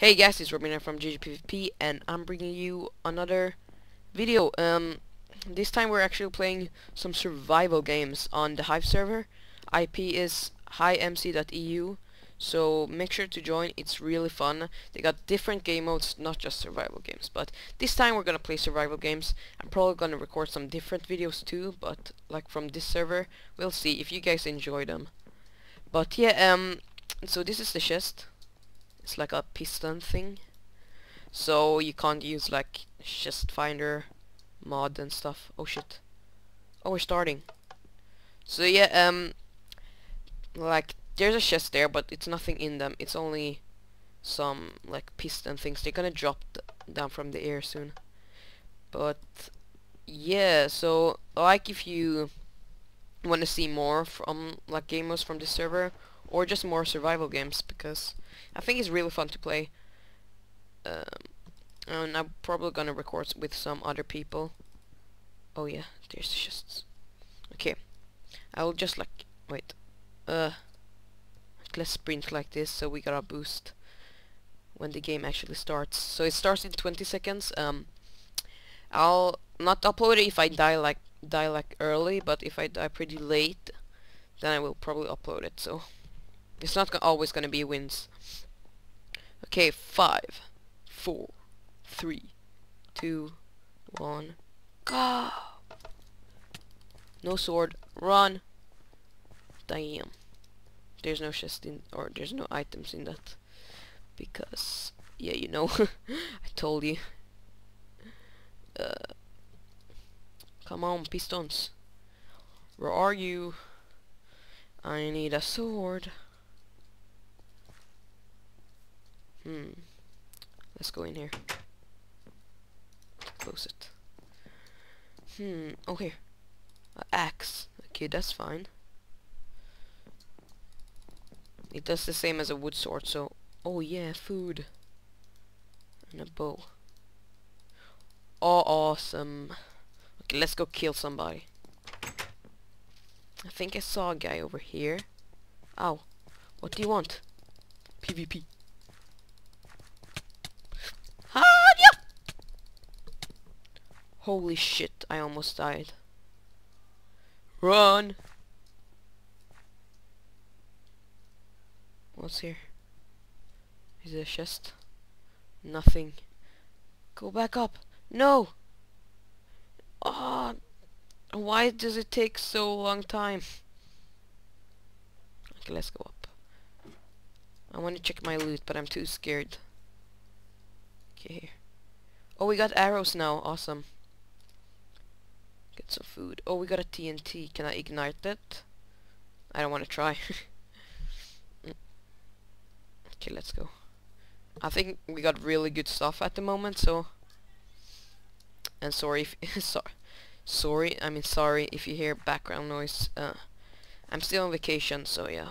Hey guys, it's Robin from GGPVP and I'm bringing you another video. Um, this time we're actually playing some survival games on the Hive server. IP is hivemc.eu so make sure to join, it's really fun. They got different game modes, not just survival games. But this time we're gonna play survival games. I'm probably gonna record some different videos too, but like from this server, we'll see if you guys enjoy them. But yeah, um, so this is the chest it's like a piston thing. So you can't use like chest finder mod and stuff. Oh shit. Oh we're starting. So yeah um like there's a chest there but it's nothing in them. It's only some like piston things. They're gonna drop down from the air soon. But yeah so like if you want to see more from like gamers from this server or just more survival games because I think it's really fun to play. Um, and I'm probably gonna record with some other people. Oh yeah, there's just okay. I will just like wait. Uh, let's sprint like this so we got a boost when the game actually starts. So it starts in 20 seconds. Um, I'll not upload it if I die like die like early, but if I die pretty late, then I will probably upload it. So. It's not always going to be wins. Okay, five, four, three, two, one, go! No sword, run! Damn. There's no chest in, or there's no items in that. Because, yeah, you know, I told you. Uh, come on, pistons. Where are you? I need a sword. Hmm. Let's go in here. Close it. Hmm. Oh, here. An axe. Okay, that's fine. It does the same as a wood sword, so... Oh, yeah, food. And a bow. Oh, awesome. Okay, let's go kill somebody. I think I saw a guy over here. Ow. What do you want? PvP. Holy shit, I almost died. Run! What's here? Is there a chest? Nothing. Go back up. No! Oh, why does it take so long time? Okay, let's go up. I want to check my loot, but I'm too scared. Okay, here. Oh, we got arrows now. Awesome. Get some food. Oh, we got a TNT. Can I ignite that? I don't want to try. okay, let's go. I think we got really good stuff at the moment, so... And sorry if... so sorry, I mean sorry if you hear background noise. Uh, I'm still on vacation, so yeah.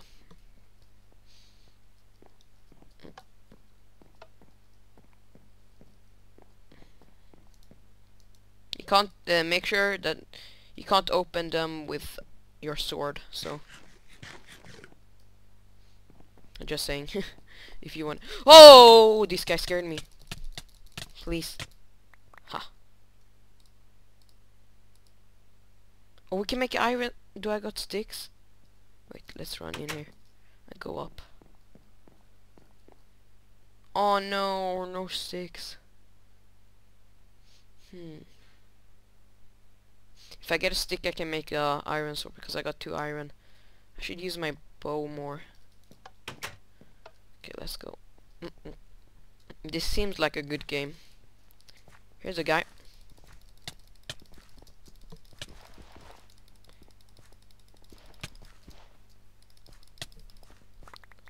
Can't uh, make sure that you can't open them with your sword so. I'm just saying if you want. Oh this guy scared me. Please. Ha. Oh we can make iron. Do I got sticks? Wait let's run in here. I go up. Oh no no sticks. Hmm if I get a stick, I can make a iron sword because I got two iron. I should use my bow more. Okay, let's go. This seems like a good game. Here's a guy.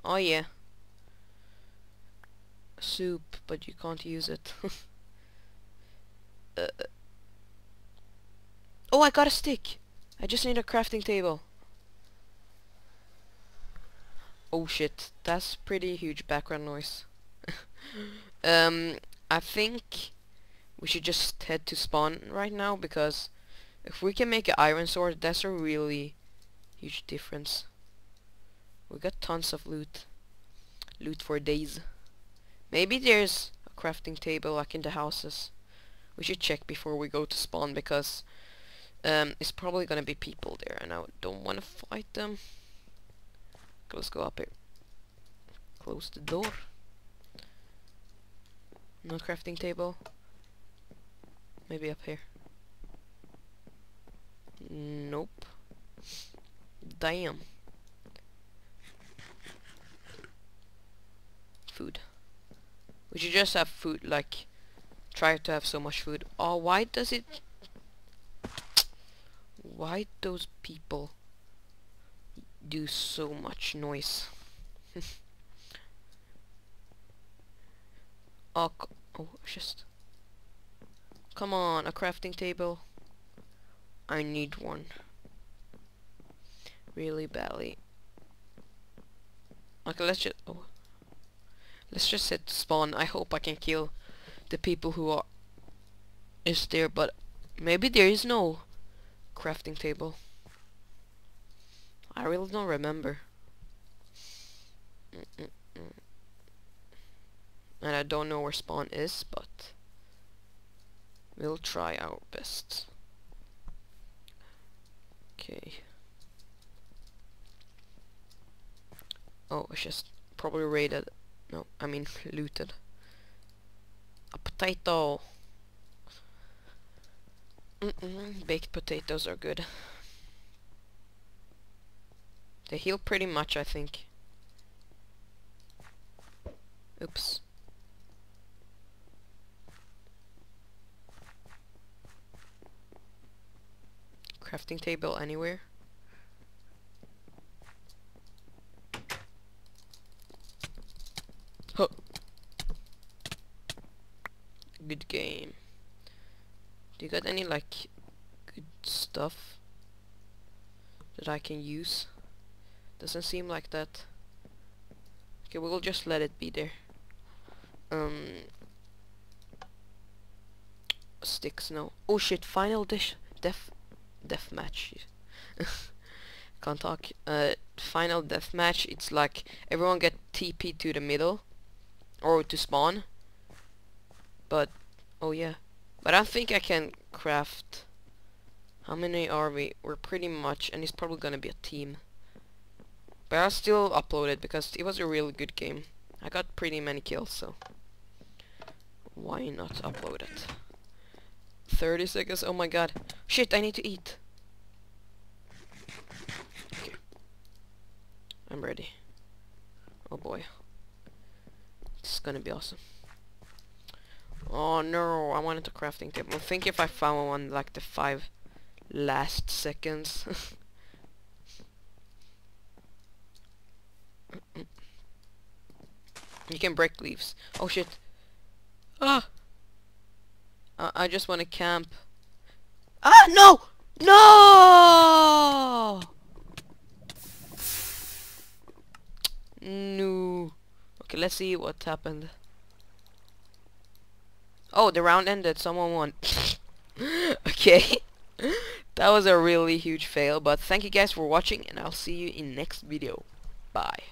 Oh yeah. Soup, but you can't use it. uh, Oh, I got a stick. I just need a crafting table. Oh shit, that's pretty huge background noise. um, I think we should just head to spawn right now because if we can make an iron sword, that's a really huge difference. We got tons of loot. Loot for days. Maybe there's a crafting table like in the houses. We should check before we go to spawn because um, it's probably gonna be people there and I don't want to fight them. Let's go up here. Close the door. No crafting table. Maybe up here. Nope. Damn. Food. We should just have food, like, try to have so much food. Oh, why does it... Why those people do so much noise? oh, oh, just... Come on, a crafting table. I need one. Really badly. Okay, let's just... Oh. Let's just hit spawn. I hope I can kill the people who are is there, but maybe there is no crafting table. I really don't remember. And I don't know where spawn is, but we'll try our best. Okay. Oh, it's just probably raided no, I mean looted. A potato. Mm -mm, baked potatoes are good. They heal pretty much, I think. Oops. Crafting table anywhere? Huh. Good game. Do you got any like good stuff that I can use? Doesn't seem like that. Okay, we'll just let it be there. Um, sticks, no. Oh shit! Final dish, death, death match. Can't talk. Uh, final death match. It's like everyone get TP to the middle or to spawn. But, oh yeah. But I think I can craft... How many are we? We're pretty much, and it's probably gonna be a team. But I'll still upload it because it was a really good game. I got pretty many kills, so... Why not upload it? 30 seconds, oh my god. Shit, I need to eat. Okay. I'm ready. Oh boy. This is gonna be awesome. Oh no, I wanted a crafting table. I think if I found one like the five last seconds. you can break leaves. Oh shit. Ah! Uh, I just want to camp. Ah, no! No! No. Okay, let's see what happened. Oh, the round ended. Someone won. okay. that was a really huge fail, but thank you guys for watching, and I'll see you in next video. Bye.